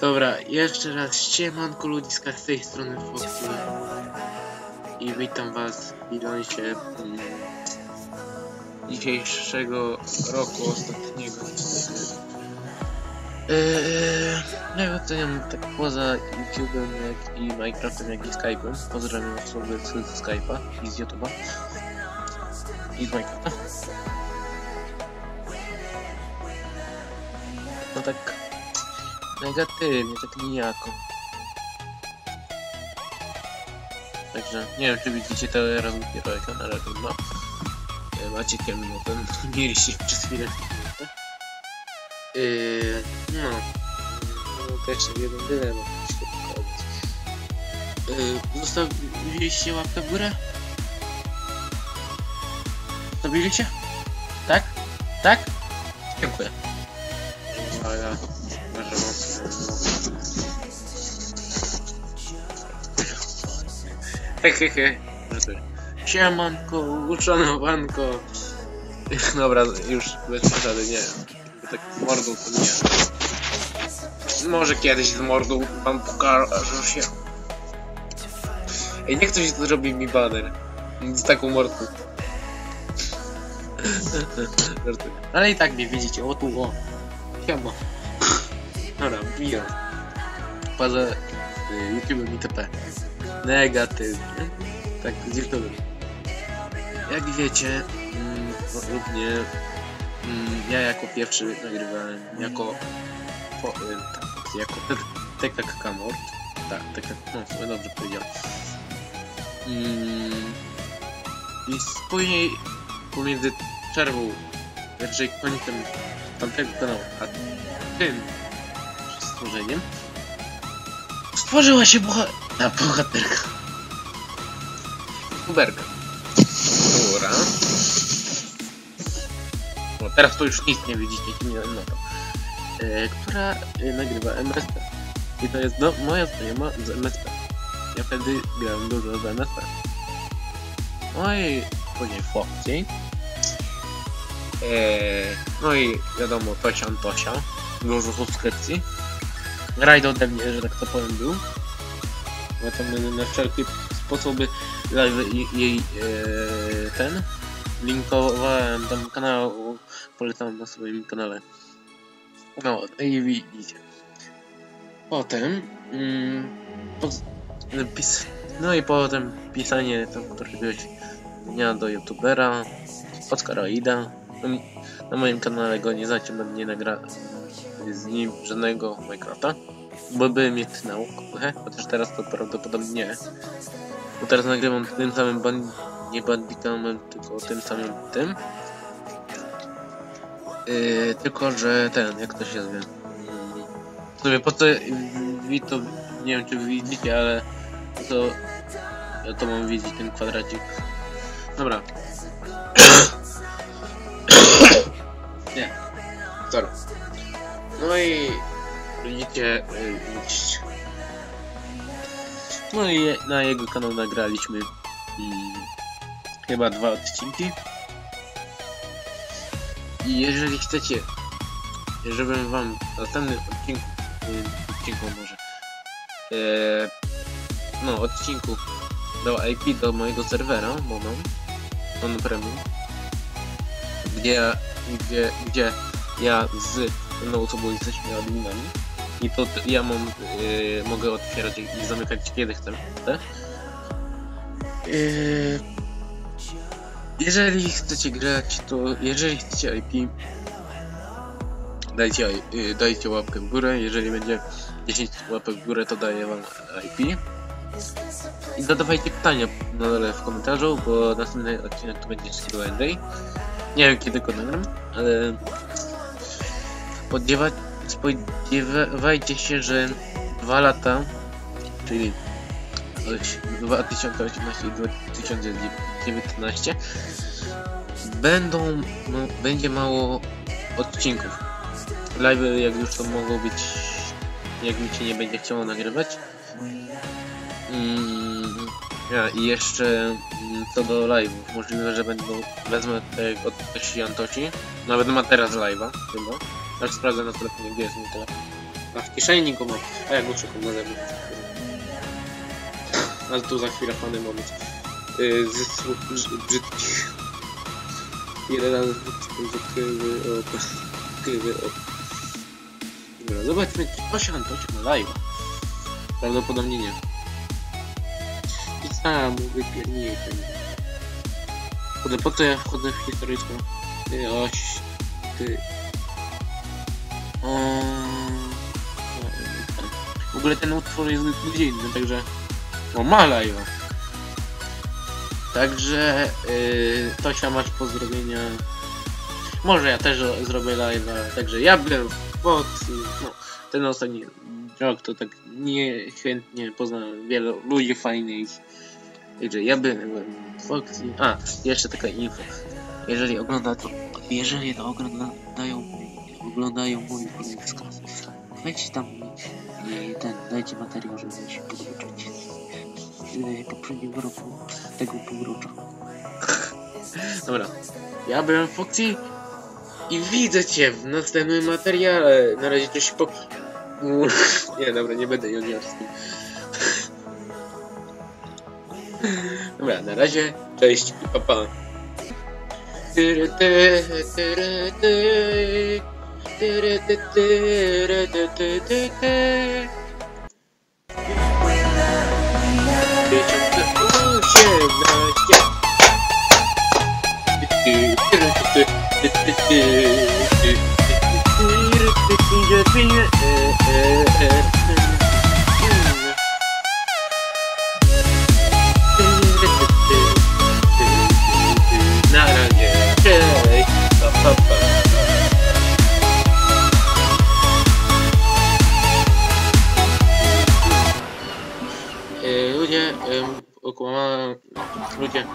Dobra, jeszcze raz siemanko ludziska z tej strony Foxy. I witam was w bilansie mm, dzisiejszego roku ostatniego. Eee, no ja oceniam tak poza YouTube'em jak i Minecraftem jak i Skype'em. Pozdrawiam osoby z Skype'a i z YouTube'a. I z Minecrafta. No tak negatywnie, tak nijako. Także nie wiem, czy widzicie teraz dopiero ekran, ale trudno. Macie ciemno, ten mieliście przez chwilę. Yy, no. no. Jeszcze jeden dylemat. Yy, zostawiliście łapkę w górę? Zostawiliście? Tak? Tak? Dziękuję. A Hehehe. Żartuję. Siemanko, uszanowanko. Dobra, już bez przesady, nie. Tak mordą to nie. Może kiedyś z mordą wam pokażę się. Ej, niech ktoś zrobi mi baner. Z taką mordką. Ale i tak mnie widzicie, o tu, o. Siema. Dobra, bijam. Poza y, YouTube'em itp. Negatywnie. Tak, YouTube'em. Jak wiecie, mm, lub nie, mm, ja jako pierwszy nagrywałem jako po, y, tak, jako TKK Kamort. Tak, TKK, no dobrze powiedziałem. Mm, I później pomiędzy przerwą, raczej końcem tamtego kanału, a tym stworzeniem stworzyła się boha ta bohaterka. Kuberka. Która... No teraz to już nic nie widzicie, nie no to. E, która e, nagrywa MSP. I to jest no, moja znajoma z MSP. Ja wtedy grałem dużo z MSP. No i później Foxy. E, no i wiadomo, Tosia Tosia. Dużo subskrypcji. Rajd ode mnie, że tak to powiem był. Tam na wszelkie sposoby live jej e, ten linkowałem tam kanał, polecam na swoim kanale. No i widzicie. Potem mm, pis, no i potem pisanie tam jakiegoś dnia do youtubera Oskaroida. Na moim kanale go nie znacie, bo nie nagra z nim żadnego Minecrafta. Bo bym je he, chociaż teraz to prawdopodobnie nie. Bo teraz nagrywam tym samym band... nie bandikamem, tylko tym samym tym. Yy, tylko, że ten, jak to się zwie. Yy, sobie po co to nie wiem czy widzicie, ale to ja to mam widzieć ten kwadracik. Dobra. nie. Sorry. No i widzicie yy, widzicie. No i na jego kanał nagraliśmy mm, chyba dwa odcinki. I jeżeli chcecie, żebym wam w następnym odcinku, y, odcinku może, e, no odcinku dał IP do mojego serwera, bo mam, on premium, gdzie, ja- gdzie, gdzie ja z pewną osobą jesteśmy adminami i to ja mam, y, mogę otwierać i zamykać kiedy chcę. chcę. Y, jeżeli chcecie grać, to jeżeli chcecie IP, dajcie, y, dajcie łapkę w górę. Jeżeli będzie 10 łapek w górę, to daję wam IP. I zadawajcie pytania na dole w komentarzu, bo następny odcinek to będzie z Q&A. Nie wiem kiedy go nagram, ale spodziewa spodziewajcie się, że dwa lata, czyli 2018 i 2019 będą, no, będzie mało odcinków. Live jak już to mogą być, jak mi się nie będzie chciało nagrywać. Mm, Ja, I jeszcze mm, co do live'ów. Możliwe, że będą. Wezmę od Tosi Antosi. Nawet ma teraz live'a, chyba. Aż sprawdzę na telefonie, gdzie jest mój telefon. A w kieszeni go mam. A ja go szukam na zewnątrz. Ale tu za chwilę fany moment. Yy, z słów brzy- brzydkich. Ile razy zakrywy o... Zakrywy o... Dobra, zobaczmy, czy Tosia Antosi ma live'a. Prawdopodobnie nie. I sam wypierniję ten. Kurde, po co ja wchodzę w historyczną? Ty, oś, ty. W ogóle ten utwór jest gdzie inny, także... O, ma live'a. Także, yy, Tosia, masz pozdrowienia. Może ja też zrobię live'a, także ja byłem Foxy, no, ten ostatni rok to tak niechętnie poznałem wielu ludzi fajnych. Także ja byłem Foxy. A, jeszcze taka info. Jeżeli ogląda to, jeżeli to oglądają, oglądają mój z klasy, weźcie tam i ten, dajcie materiał, żeby się podłączyć. Yy, poprzedniego roku, tego półrocza. Dobra, ja byłem Foxy i widzę cię w następnym materiale. Na razie to się po... Nie, dobra, nie będę juniorski. Dobra, na razie, cześć i pa pa. Tyry, ty, tyry, ty. Tyry, Em, okłamałem, ludzie,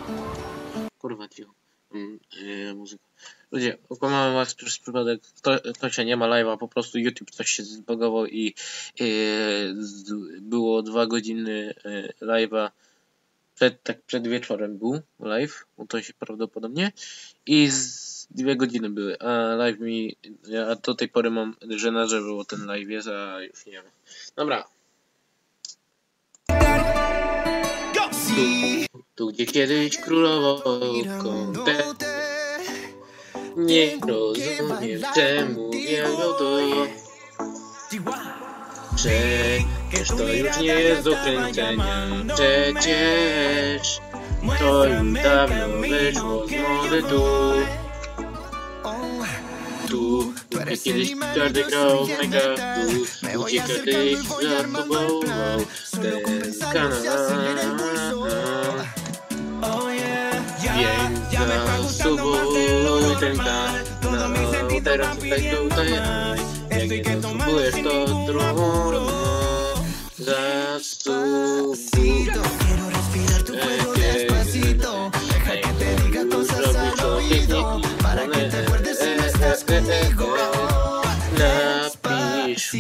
kurwa cicho, e, muzyka. Ludzie, okłamałem was przez przypadek, to, to się nie ma live'a, po prostu YouTube coś się zbagował i e, z, było dwa godziny e, live'a, przed, tak przed wieczorem był live, to się prawdopodobnie i z dwie godziny były, a live mi, ja do tej pory mam, że na ten live jest, a już nie ma. Dobra. Tu, tu gdzie kiedyś królował kątę, nie rozumiem czemu wiadomo Przecież to już nie jest do kręcenia Przecież to już dawno wyszło z mody tu. Tu, tu gdzie kiedyś każdy grał w Minecraft Tu, gdzie kiedyś zachowywał ten kanał Więc zasubuj ten kanał Teraz tutaj, tutaj Jak nie zasubujesz to trudno Zasubuj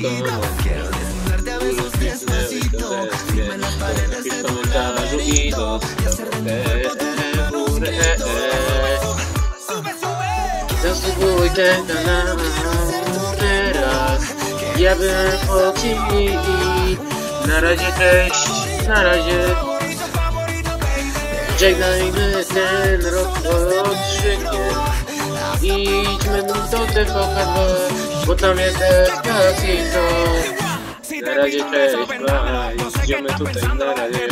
W Quiero desnudarte a besos despacito. Firma en las paredes de tu laberinto. Y hacer de nuevo de Zasługuj ten kanał teraz Ja byłem Foxy Na razie cześć, na razie Żegnajmy ten rok odszykiem Idźmy do TVK2 Bo tam jest Despacito Na razie cześć, bye Idziemy tutaj na razie